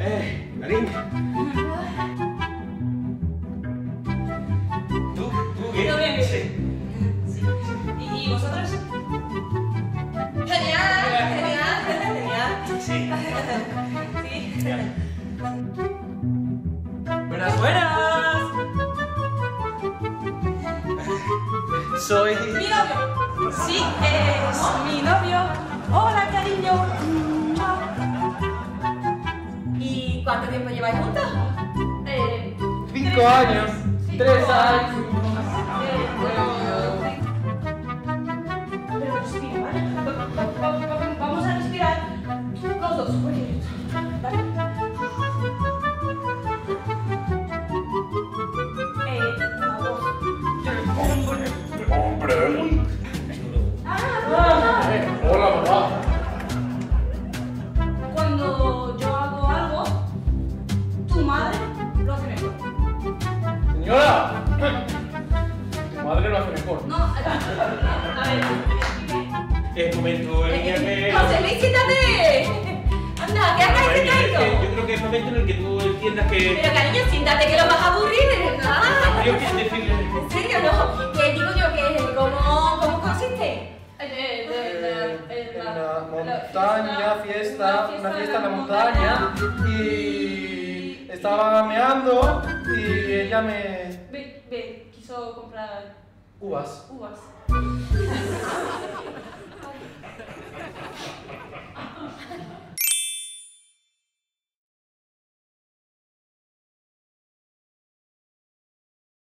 Eh, Marín. ¿Tú? ¿Tú qué? ¡Genial! ¡Genial! ¡Genial! ¡Buenas, buenas! Soy... ¡Mi novio! Sí, eh... cuánto tiempo lleváis juntos? Eh, Cinco años. Tres años. Madre lo hace mejor. Señora. Tu madre lo hace mejor. No, a ver. Es momento en el que. José Luis, siéntate. Anda, ¿qué haces Es que sentadito? Yo creo que es momento en el que tú entiendas que. Pero cariño, siéntate que lo vas a aburrir, de verdad. Yo quiero decirle. ¿En serio no? Que digo yo que cómo, cómo consiste. Eh, en la montaña, fiesta, una fiesta en la montaña y estaba meando y ella me... Ve, ve, quiso comprar uvas. uvas.